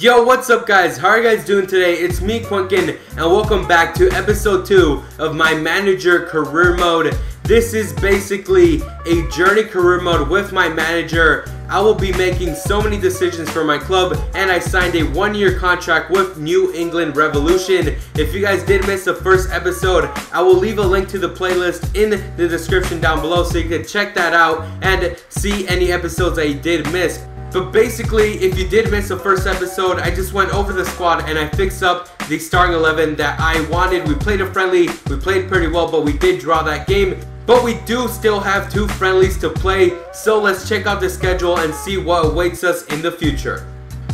Yo, what's up guys? How are you guys doing today? It's me, Quinkun, and welcome back to episode 2 of my manager career mode. This is basically a journey career mode with my manager. I will be making so many decisions for my club, and I signed a one-year contract with New England Revolution. If you guys did miss the first episode, I will leave a link to the playlist in the description down below so you can check that out and see any episodes I did miss. But basically, if you did miss the first episode, I just went over the squad and I fixed up the starting 11 that I wanted. We played a friendly, we played pretty well, but we did draw that game. But we do still have two friendlies to play, so let's check out the schedule and see what awaits us in the future.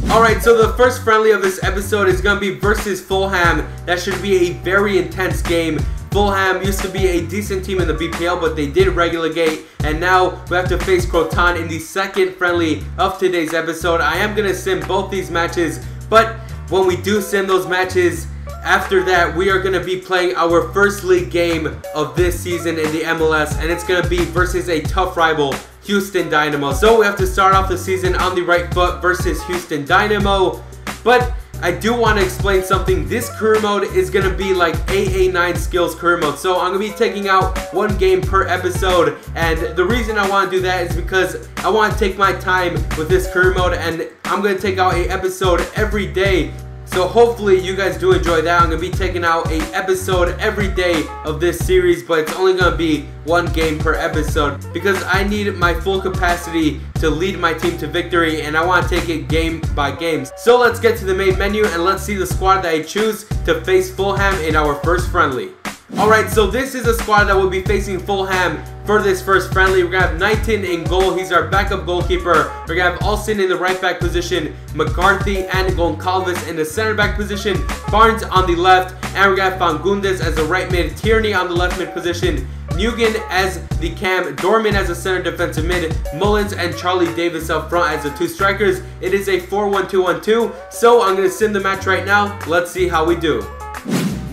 Alright, so the first friendly of this episode is going to be versus Fulham. That should be a very intense game. Fulham used to be a decent team in the BPL, but they did relegate, and now we have to face Crotone in the second friendly of today's episode. I am going to sim both these matches, but when we do sim those matches, after that, we are going to be playing our first league game of this season in the MLS, and it's going to be versus a tough rival, Houston Dynamo. So we have to start off the season on the right foot versus Houston Dynamo, but I do want to explain something. This career mode is going to be like AA9skillz career mode. So I'm going to be taking out one game per episode. And the reason I want to do that is because I want to take my time with this career mode. And I'm going to take out a episode every day so hopefully you guys do enjoy that. I'm to be taking out a episode every day of this series, but it's only to be one game per episode because I need my full capacity to lead my team to victory and I want to take it game by game. So let's get to the main menu and let's see the squad that I choose to face Fulham in our first friendly. Alright, so this is a squad that will be facing Fulham for this first friendly. We're going to have Knighton in goal. He's our backup goalkeeper. We're going to have Alston in the right back position, McCarthy and Goncalves in the center back position, Barnes on the left, and we're going to have Fagundez as the right mid, Tierney on the left mid position, Nguyen as the cam, Dorman as a center defensive mid, Mullins and Charlie Davies up front as the two strikers. It is a 4-1-2-1-2, so I'm going to sim the match right now. Let's see how we do.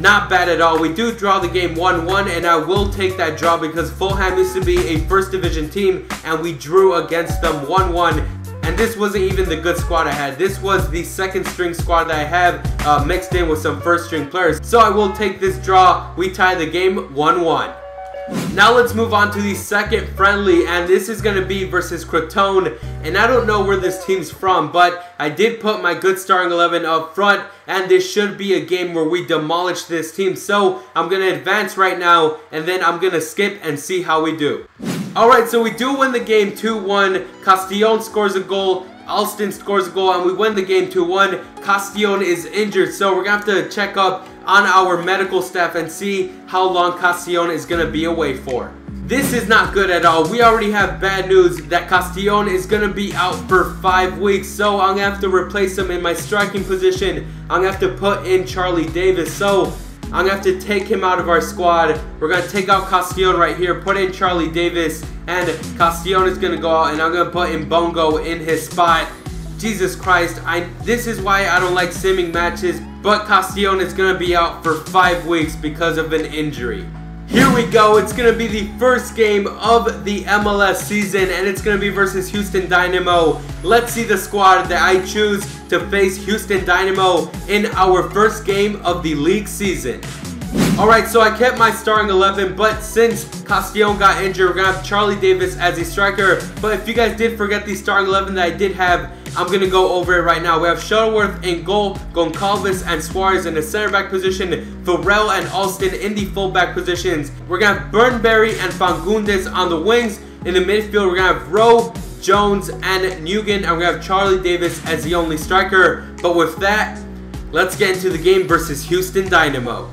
Not bad at all. We do draw the game 1-1, and I will take that draw because Fulham used to be a first division team, and we drew against them 1-1. And this wasn't even the good squad I had. This was the second string squad that I have uh, mixed in with some first string players. So I will take this draw. We tie the game 1-1. Now let's move on to the second friendly, and this is going to be versus Crotone. And I don't know where this team's from, but I did put my good starting 11 up front, and this should be a game where we demolish this team. So I'm going to advance right now, and then I'm going to skip and see how we do. Alright, so we do win the game 2-1. Castillion scores a goal. Alston scores a goal and we win the game 2-1. Castillion is injured, so we're going to have to check up on our medical staff and see how long Castillion is going to be away for. This is not good at all. We already have bad news that Castillion is going to be out for five weeks. So I'm going to have to replace him in my striking position. I'm going to have to put in Charlie Davies. So I'm going to have to take him out of our squad. We're going to take out Castillion right here, put in Charlie Davies, and Castillion is going to go out, and I'm going to put in Bongo in his spot. Jesus Christ, I this is why I don't like simming matches, but Castillion is going to be out for five weeks because of an injury. Here we go, it's going to be the first game of the MLS season, and it's going to be versus Houston Dynamo. Let's see the squad that I choose to face Houston Dynamo in our first game of the league season. Alright, so I kept my starting 11, but since Castillion got injured, we're going to have Charlie Davies as a striker. But if you guys did forget the starting 11 that I did have, I'm going to go over it right now. We have Shuttleworth in goal, Goncalves and Soares in the center back position, Farrell and Alston in the fullback positions. We're going to have Bunbury and Fagundez on the wings. In the midfield, we're going to have Rowe, Jones, and Nguyen, and we're going to have Charlie Davies as the only striker. But with that, let's get into the game versus Houston Dynamo.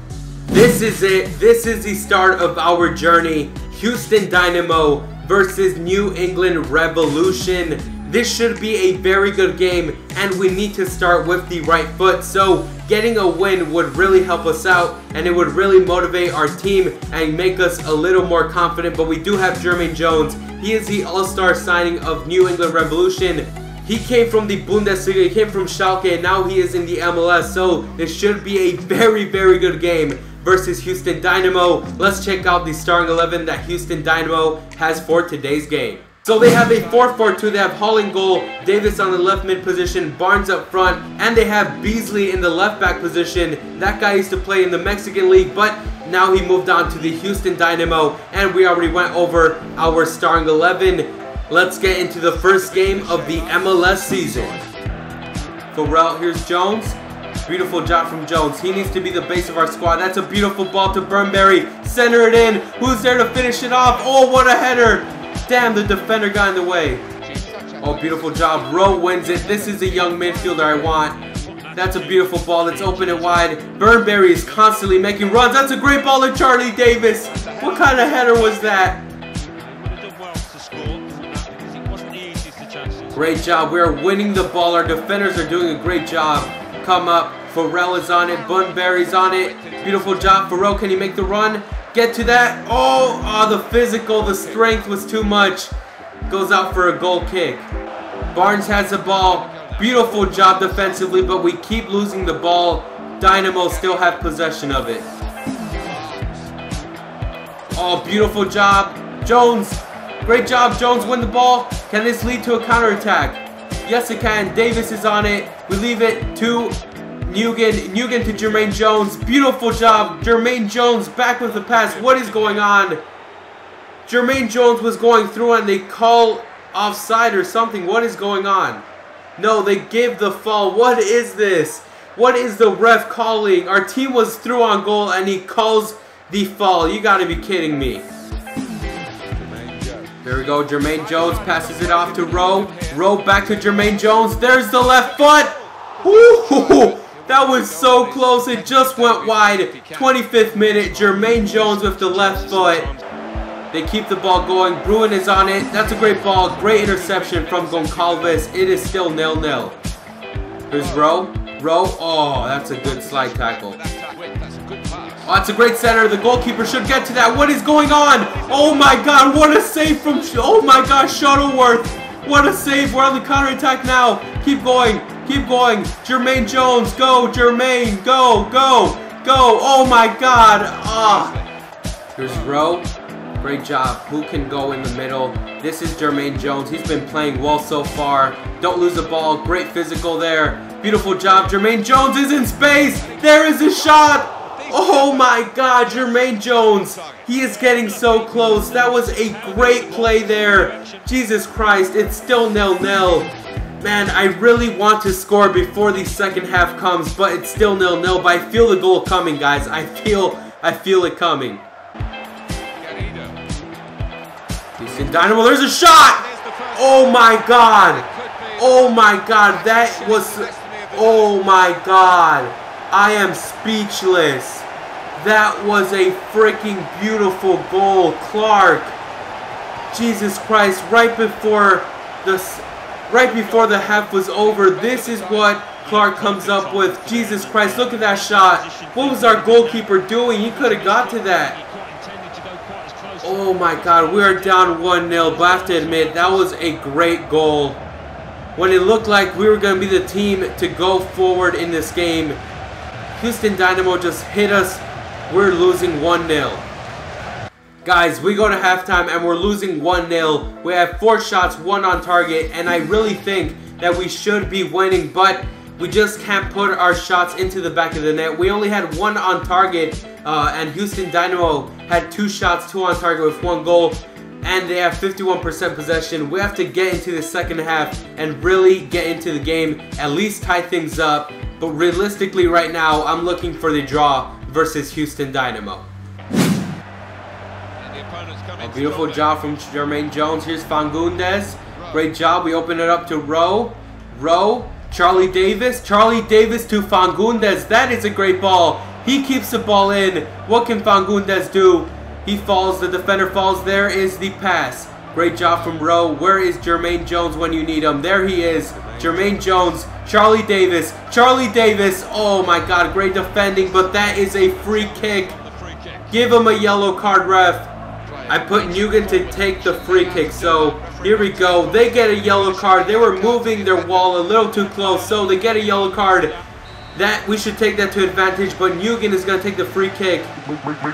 This is it. This is the start of our journey. Houston Dynamo versus New England Revolution. This should be a very good game and we need to start with the right foot. So getting a win would really help us out and it would really motivate our team and make us a little more confident. But we do have Jermaine Jones. He is the all-star signing of New England Revolution. He came from the Bundesliga, he came from Schalke, and now he is in the MLS. So this should be a very, very good game versus Houston Dynamo. Let's check out the starting 11 that Houston Dynamo has for today's game. So they have a 4-4-2. They have Hall in goal, Davis on the left mid position, Barnes up front, and they have Beasley in the left back position. That guy used to play in the Mexican League, but now he moved on to the Houston Dynamo, and we already went over our starting 11. Let's get into the first game of the MLS season. Farrell, here's Jones. Beautiful job from Jones. He needs to be the base of our squad. That's a beautiful ball to Bunbury. Center it in. Who's there to finish it off? Oh, what a header. Damn, the defender got in the way. Oh, beautiful job. Rowe wins it. This is a young midfielder I want. That's a beautiful ball. Let's open it wide. Bunbury is constantly making runs. That's a great ball to Charlie Davies. What kind of header was that? Great job. We are winning the ball. Our defenders are doing a great job. Come up. Farrell is on it. Bunbury's on it. Beautiful job. Farrell, can he make the run? Get to that. Oh, oh, the physical, the strength was too much. Goes out for a goal kick. Barnes has the ball. Beautiful job defensively, but we keep losing the ball. Dynamo still have possession of it. Oh, beautiful job. Jones. Great job, Jones. Win the ball. Can this lead to a counterattack? Yes, it can. Davies is on it. We leave it to Nguyen. Nguyen to Jermaine Jones. Beautiful job. Jermaine Jones back with the pass. What is going on? Jermaine Jones was going through and they call offside or something. What is going on? No, they give the fall. What is this? What is the ref calling? Our team was through on goal and he calls the fall. You gotta be kidding me. There we go. Jermaine Jones passes it off to Rowe. Rowe back to Jermaine Jones. There's the left foot. Ooh, that was so close. It just went wide. 25th minute. Jermaine Jones with the left foot. They keep the ball going. Bruin is on it. That's a great ball. Great interception from Goncalves. It is still nil-nil. Here's Rowe. Rowe. Oh, that's a good slide tackle. Oh, that's a great center. The goalkeeper should get to that. What is going on? Oh my god, what a save from... Oh my god, Shuttleworth. What a save. We're on the counter attack now. Keep going. Keep going. Jermaine Jones. Go, Jermaine. Go, go, go. Oh my god. Ah. Here's Rowe. Great job. Who can go in the middle? This is Jermaine Jones. He's been playing well so far. Don't lose the ball. Great physical there. Beautiful job. Jermaine Jones is in space. There is a shot. Oh my god, Jermaine Jones. He is getting so close. That was a great play there. Jesus Christ, it's still nil-nil. Man, I really want to score before the second half comes, but it's still nil-nil. But I feel the goal coming, guys. I feel, I feel it coming. Houston Dynamo, there's a shot! Oh my god! Oh my god, that was... Oh my god! I am speechless. That was a freaking beautiful goal. Clark. Jesus Christ, right before the right before the half was over, this is what Clark comes up with. Jesus Christ, look at that shot. What was our goalkeeper doing? He could have got to that. Oh my god, we are down 1-0, but I have to admit, that was a great goal. When it looked like we were going to be the team to go forward in this game, Houston Dynamo just hit us. We're losing 1-0. Guys, we go to halftime and we're losing 1-0. We have four shots, one on target, and I really think that we should be winning, but we just can't put our shots into the back of the net. We only had one on target, uh, and Houston Dynamo had two shots, two on target with one goal, and they have 51% possession. We have to get into the second half and really get into the game, at least tie things up. But realistically right now, I'm looking for the draw versus Houston Dynamo. A beautiful job from Jermaine Jones. Here's Fagundez. Great job. We open it up to Rowe. Rowe Charlie Davies. Charlie Davies to Fagundez. That is a great ball. He keeps the ball in. What can Fagundez do? He falls. The defender falls. There is the pass. Great job from Rowe. Where is Jermaine Jones when you need him? There he is. Jermaine Jones. Charlie Davies. Charlie Davies. Oh my god. Great defending. But that is a free kick. Give him a yellow card, ref. I put Nguyen to take the free kick. So here we go. They get a yellow card. They were moving their wall a little too close. So they get a yellow card. That we should take that to advantage. But Nguyen is going to take the free kick.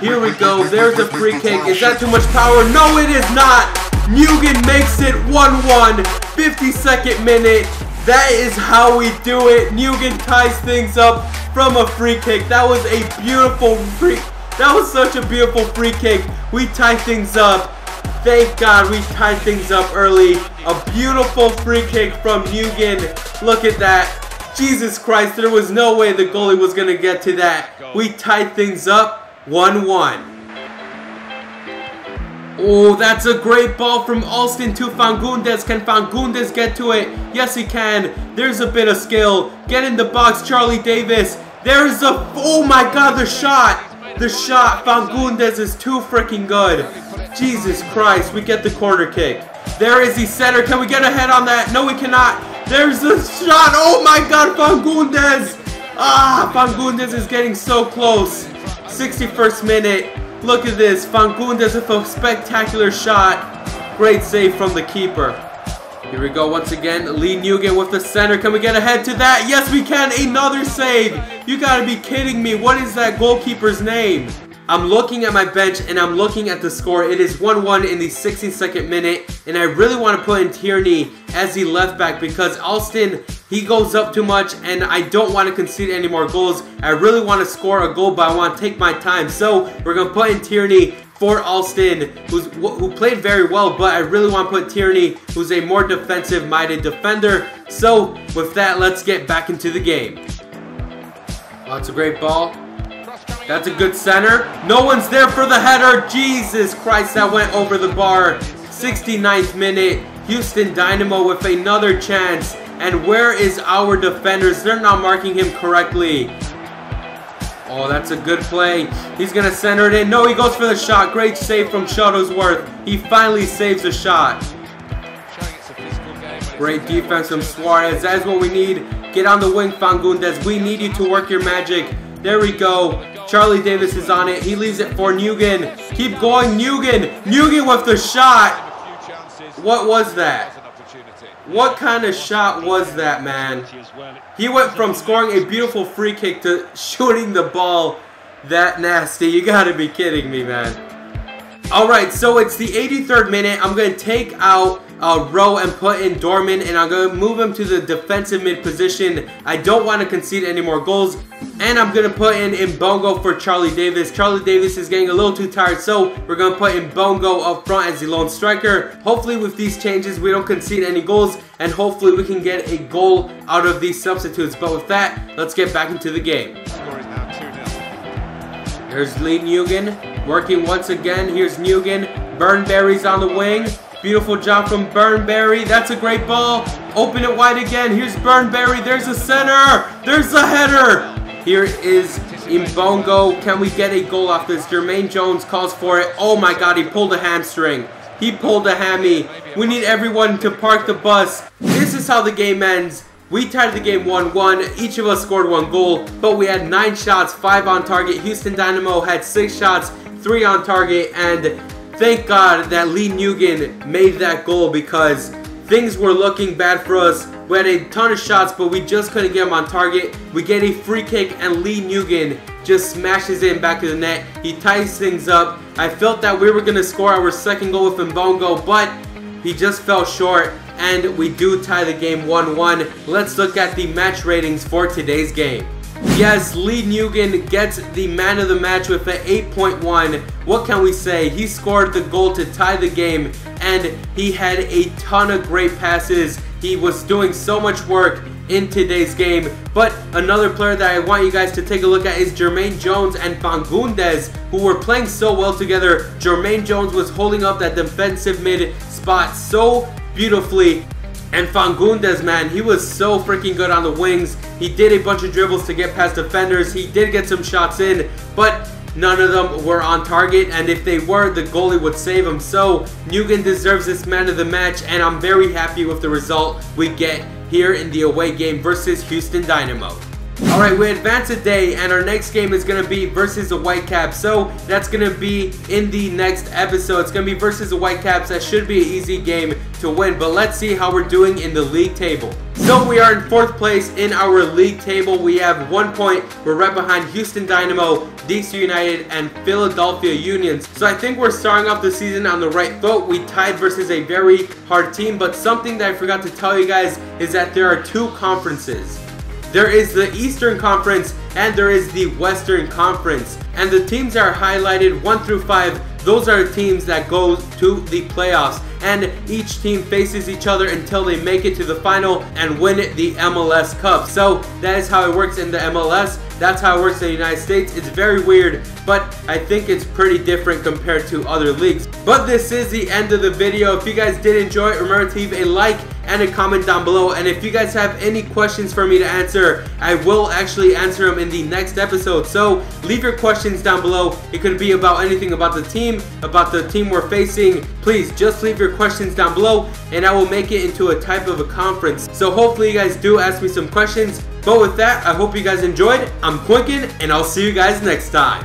Here we go. There's a free kick. Is that too much power? No, it is not. Nguyen makes it 1-1, 52nd minute. That is how we do it. Nguyen ties things up from a free kick. That was a beautiful free that was such a beautiful free kick. We tied things up. Thank God we tied things up early. A beautiful free kick from Nguyen. Look at that. Jesus Christ, there was no way the goalie was going to get to that. We tied things up 1-1. Oh, that's a great ball from Alston to Fagundez. Can Fagundez get to it? Yes, he can. There's a bit of skill. Get in the box, Charlie Davies. There's a... Oh my god, the shot. The shot. Fagundez is too freaking good. Jesus Christ, we get the corner kick. There is the center. Can we get a head on that? No, we cannot. There's the shot. Oh my god, Fagundez. Ah, Fagundez is getting so close. 61st minute. Look at this. Fagundez with a spectacular shot. Great save from the keeper. Here we go once again. Lee Nguyen with the center. Can we get ahead to that? Yes, we can. Another save. You gotta be kidding me. What is that goalkeeper's name? I'm looking at my bench and I'm looking at the score. It is 1-1 in the 62nd minute. And I really want to put in Tierney as the left back because Alston, he goes up too much and I don't want to concede any more goals. I really want to score a goal, but I want to take my time. So we're going to put in Tierney for Alston, who's, who played very well, but I really want to put Tierney, who's a more defensive-minded defender. So with that, let's get back into the game. Oh, that's a great ball. That's a good center. No one's there for the header. Jesus Christ, that went over the bar. 69th minute. Houston Dynamo with another chance. And where is our defenders? They're not marking him correctly. Oh, that's a good play. He's going to center it in. No, he goes for the shot. Great save from Shuttleworth. He finally saves a shot. Great defense from Soares. That is what we need. Get on the wing, Fagundez. We need you to work your magic. There we go. Charlie Davies is on it. He leaves it for Nguyen. Keep going, Nguyen. Nguyen with the shot. What was that? What kind of shot was that, man? He went from scoring a beautiful free kick to shooting the ball that nasty. You gotta be kidding me, man. Alright, so it's the 83rd minute. I'm going to take out uh, Rowe and put in Dorman, and I'm going to move him to the defensive mid position. I don't want to concede any more goals. And I'm going to put in Mbongo for Charlie Davies. Charlie Davies is getting a little too tired, so we're going to put in Mbongo up front as the lone striker. Hopefully with these changes, we don't concede any goals, and hopefully we can get a goal out of these substitutes. But with that, let's get back into the game. Here's Lee Nguyen working once again. Here's Nguyen. Bunbury's on the wing. Beautiful job from Bunbury. That's a great ball. Open it wide again. Here's Bunbury. There's a center. There's a header. Here is Mbongo. Can we get a goal off this? Jermaine Jones calls for it. Oh my god, he pulled a hamstring. He pulled a hammy. We need everyone to park the bus. This is how the game ends. We tied the game 1-1. Each of us scored one goal, but we had 9 shots, 5 on target. Houston Dynamo had 6 shots, 3 on target, and thank God that Lee Nguyen made that goal because things were looking bad for us. We had a ton of shots, but we just couldn't get them on target. We get a free kick, and Lee Nguyen just smashes it in back of the net. He ties things up. I felt that we were going to score our second goal with Mbongo, but he just fell short, and we do tie the game 1-1. Let's look at the match ratings for today's game. Yes, Lee Nguyen gets the man of the match with an 8.1. What can we say? He scored the goal to tie the game, and he had a ton of great passes. He was doing so much work in today's game. But another player that I want you guys to take a look at is Jermaine Jones and Fagundez, who were playing so well together. Jermaine Jones was holding up that defensive mid spot so beautifully. And Fagundez, man, he was so freaking good on the wings. He did a bunch of dribbles to get past defenders. He did get some shots in, but none of them were on target. And if they were, the goalie would save him. So Nguyen deserves this man of the match, and I'm very happy with the result we get here in the away game versus Houston Dynamo. Alright, we advance a day and our next game is going to be versus the Whitecaps. So that's going to be in the next episode. It's going to be versus the Whitecaps. That should be an easy game to win. But let's see how we're doing in the league table. So we are in fourth place in our league table. We have one point. We're right behind Houston Dynamo, DC United, and Philadelphia Unions. So I think we're starting off the season on the right foot. We tied versus a very hard team. But something that I forgot to tell you guys is that there are two conferences. There is the Eastern Conference and there is the Western Conference. And the teams that are highlighted 1 through 5, those are teams that go to the playoffs. And each team faces each other until they make it to the final and win the MLS Cup. So that is how it works in the MLS. That's how it works in the United States. It's very weird, but I think it's pretty different compared to other leagues. But this is the end of the video. If you guys did enjoy it, remember to leave a like and a comment down below. And if you guys have any questions for me to answer, I will actually answer them in the next episode. So leave your questions down below. It could be about anything about the team, about the team we're facing. Please just leave your questions down below and I will make it into a type of a conference. So hopefully you guys do ask me some questions. But with that, I hope you guys enjoyed. I'm Quinkun and I'll see you guys next time.